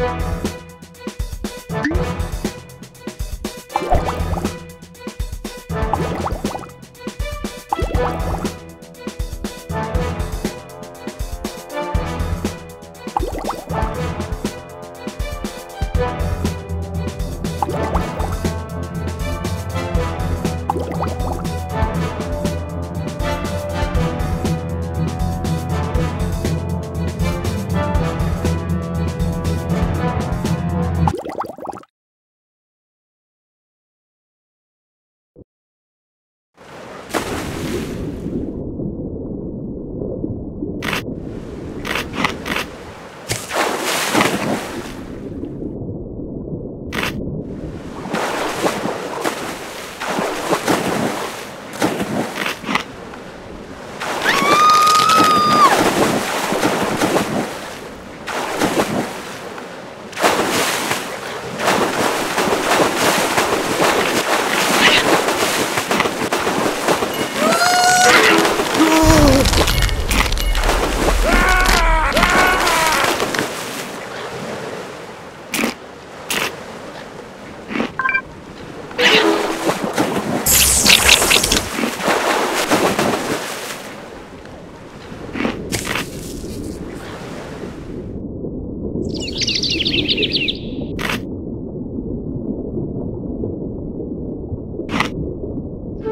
Bye.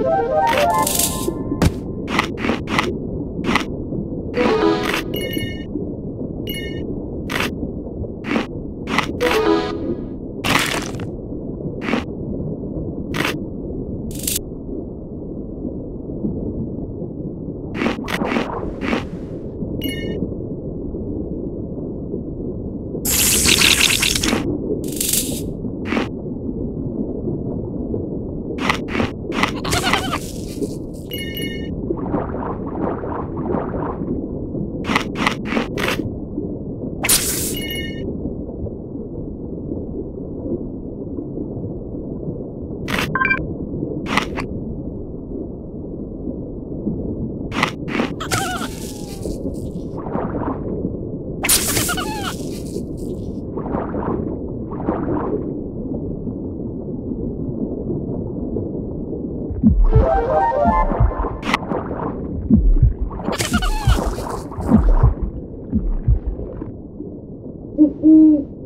Woo! Mm-mm.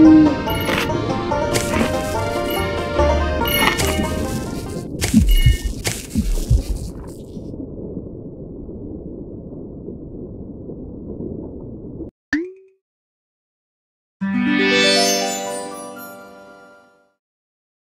Ooh.